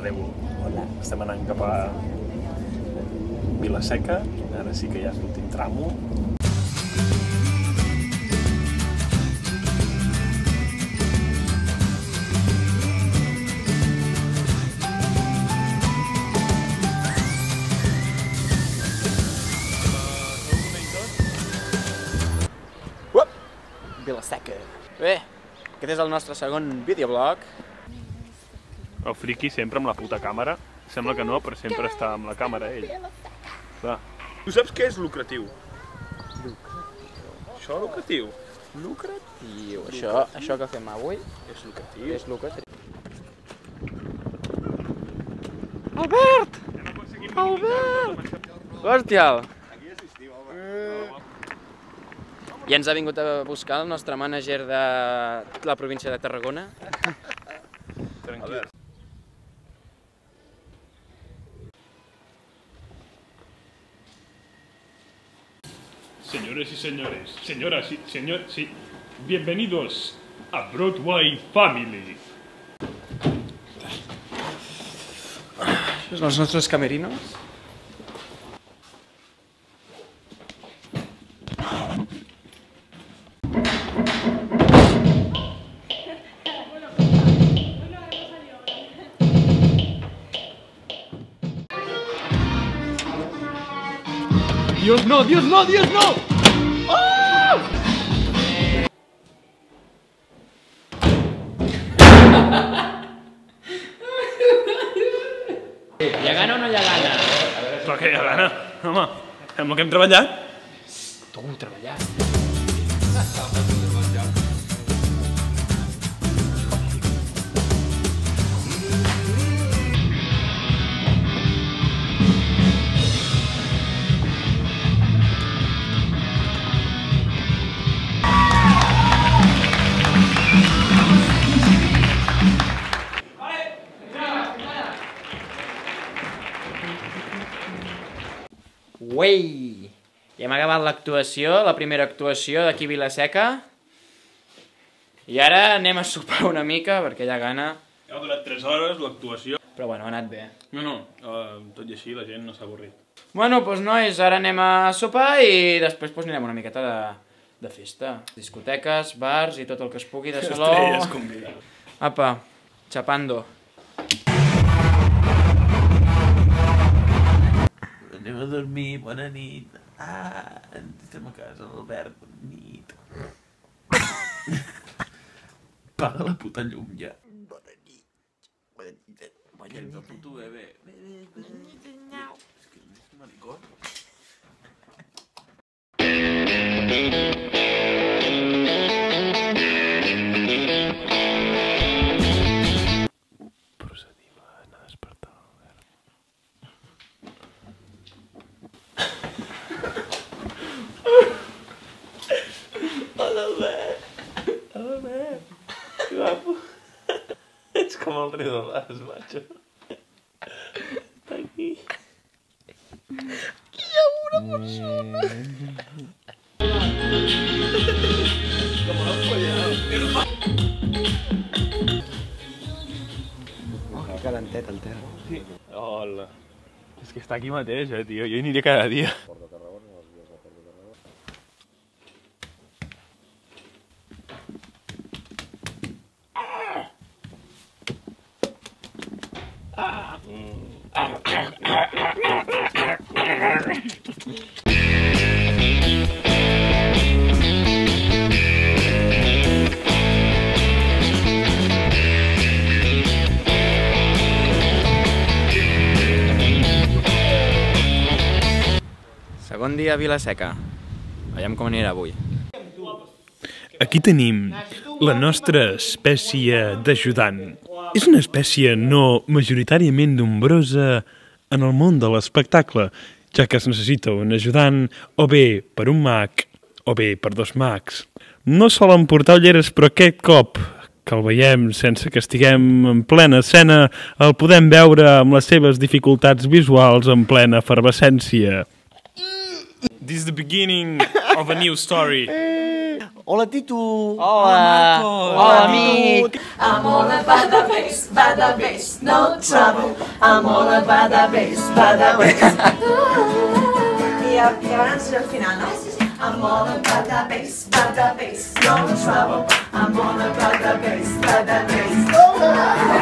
Rebo. Hola. Estem anant cap a Vilaseca. Ara sí que ja és l'últim tramo. Vilaseca. Bé, aquest és el nostre segon videoblog. El friki sempre amb la puta càmera. Sembla que no, però sempre està amb la càmera ell. Clar. Tu saps què és lucratiu? Això lucratiu? Lucratiu. Això, això que fem avui És lucratiu. és lucratiu. Albert! Albert! Hòstia! I ens ha vingut a buscar el nostre mànager de la província de Tarragona. Señores y señores, señoras y señores, sí, bienvenidos a Broadway Family. Els nostres camerinos. Dios no, Dios no, Dios no. Ja gana o no ja gana? Però que ja gana, home, amb el que hem treballat. Tu, treballar. Uei! I hem acabat l'actuació, la primera actuació d'aquí Vilaseca. I ara anem a sopar una mica, perquè ja gana. Ha durat 3 hores l'actuació. Però bueno, ha anat bé. No, no, uh, tot i així la gent no s'ha avorrit. Bueno, doncs nois, ara anem a sopar i després doncs, anirem una miqueta de, de festa. Discoteques, bars i tot el que es pugui de saló. Estrelles convidades. Apa, chapando. Anem a dormir, bona nit. Ah, estem a casa, l'Albert, bona nit. Paga la puta llum ja. Bona nit. Bona nit. Bona nit. El puto bebè. Bebè, bona nit. És com el rei de l'As, macho. Està aquí. Calentet el terra. Hola. És que està aquí mateix, eh, tio. Jo hi aniré cada dia. Segon dia a Vilaseca. Veiem com anirà avui. Aquí tenim la nostra espècie d'ajudant. És una espècie no majoritàriament nombrosa en el món de l'espectacle, ja que es necessita un ajudant o bé per un mag o bé per dos mags. No solen portar ulleres, però aquest cop que el veiem sense que estiguem en plena escena, el podem veure amb les seves dificultats visuals en plena efervescència. This is the beginning of a new story. Hola, Tito! Hola! Hola, amic! I'm all about the bass, by the bass, no trouble. I'm all about the bass, by the bass. I, I abans al final, no? I'm all about the bass, by the bass, no trouble. I'm all about the bass, by the bass.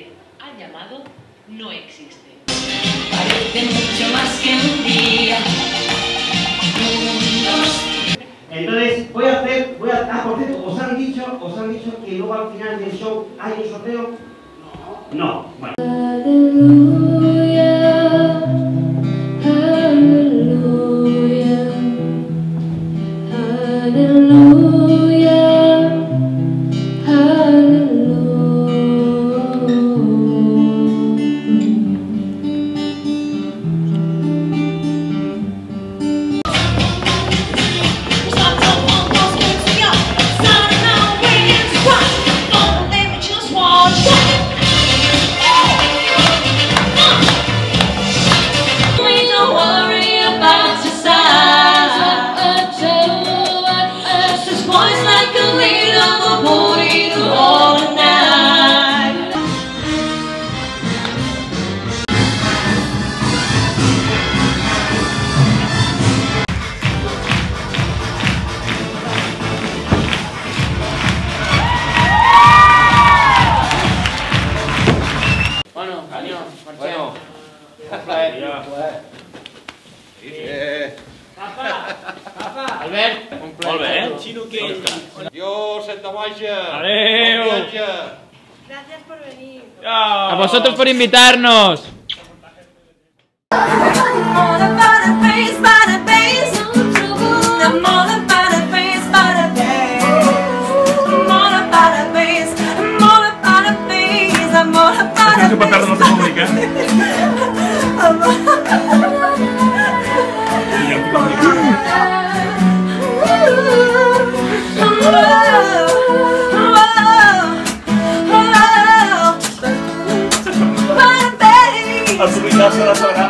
usted ha llamado no existe. Entonces, voy a hacer, voy a, ah, por cierto, os han dicho, os han dicho que luego al final del show hay un sorteo. No, bueno. Bueno, Un plaer. Albert, un plaer. Molt bé, eh? Adiós, Santa Maja. Adeu. Bon viatge. Gracias por venir. A vosotros por invitarnos. aplauso a